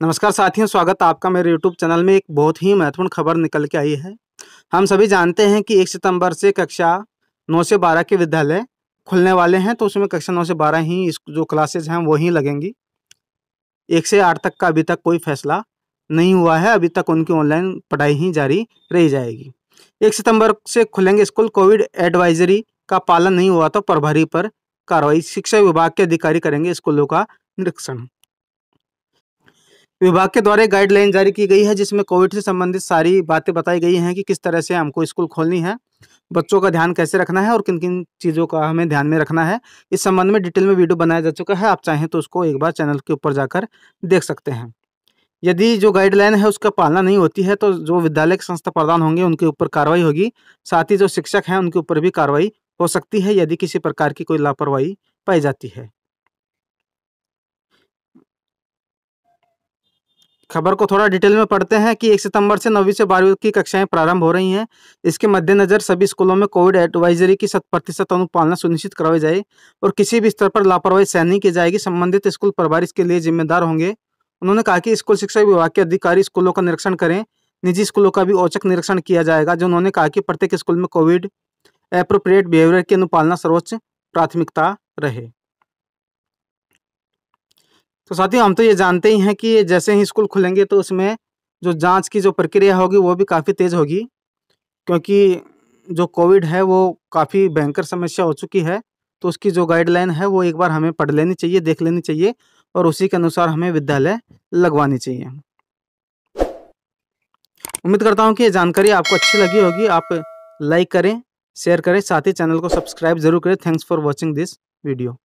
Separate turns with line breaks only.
नमस्कार साथियों, स्वागत आपका मेरे यूट्यूब चैनल में। एक बहुत ही महत्वपूर्ण खबर निकल के आई है। हम सभी जानते हैं कि एक सितंबर से कक्षा नौ से बारह के विद्यालय खुलने वाले हैं तो उसमें कक्षा नौ से बारह ही इस जो क्लासेज हैं, वो ही लगेंगी। एक से आठ तक का अभी तक कोई फैसला नहीं हुआ है। अभी तक उनकी ऑनलाइन पढ़ाई ही जारी रही जाएगी। एक सितंबर से खुलेंगे स्कूल। कोविड एडवाइजरी का पालन नहीं हुआ तो प्रभारी पर कार्रवाई। शिक्षा विभाग के अधिकारी करेंगे स्कूलों का निरीक्षण। विभाग के द्वारा गाइडलाइन जारी की गई है, जिसमें कोविड से संबंधित सारी बातें बताई गई हैं कि किस तरह से हमको स्कूल खोलनी है, बच्चों का ध्यान कैसे रखना है और किन किन चीज़ों का हमें ध्यान में रखना है। इस संबंध में डिटेल में वीडियो बनाया जा चुका है, आप चाहें तो उसको एक बार चैनल के ऊपर जाकर देख सकते हैं। यदि जो गाइडलाइन है, उसका पालना नहीं होती है तो जो विद्यालय के संस्था प्रदान होंगे, उनके ऊपर कार्रवाई होगी। साथ ही जो शिक्षक हैं, उनके ऊपर भी कार्रवाई हो सकती है, यदि किसी प्रकार की कोई लापरवाही पाई जाती है। खबर को थोड़ा डिटेल में पढ़ते हैं कि एक सितंबर से नौवीं से बारहवीं की कक्षाएँ प्रारंभ हो रही हैं। इसके मद्देनजर सभी स्कूलों में कोविड एडवाइजरी की शत प्रतिशत अनुपालना सुनिश्चित करवाई जाए और किसी भी स्तर पर लापरवाही सहन की जाएगी। संबंधित स्कूल प्रभारी इसके लिए जिम्मेदार होंगे। उन्होंने कहा कि स्कूल शिक्षा विभाग के अधिकारी स्कूलों का निरीक्षण करें। निजी स्कूलों का भी औचक निरीक्षण किया जाएगा, जो उन्होंने कहा कि प्रत्येक स्कूल में कोविड अप्रोप्रिएट बिहेवियर की अनुपालना सर्वोच्च प्राथमिकता रहे। तो साथियों, हम तो ये जानते ही हैं कि जैसे ही स्कूल खुलेंगे तो उसमें जो जाँच की जो प्रक्रिया होगी, वो भी काफ़ी तेज़ होगी। क्योंकि जो कोविड है, वो काफ़ी भयंकर समस्या हो चुकी है तो उसकी जो गाइडलाइन है, वो एक बार हमें पढ़ लेनी चाहिए, देख लेनी चाहिए और उसी के अनुसार हमें विद्यालय लगवानी चाहिए। उम्मीद करता हूँ कि ये जानकारी आपको अच्छी लगी होगी। आप लाइक करें, शेयर करें, साथ ही चैनल को सब्सक्राइब ज़रूर करें। Thanks for watching this video.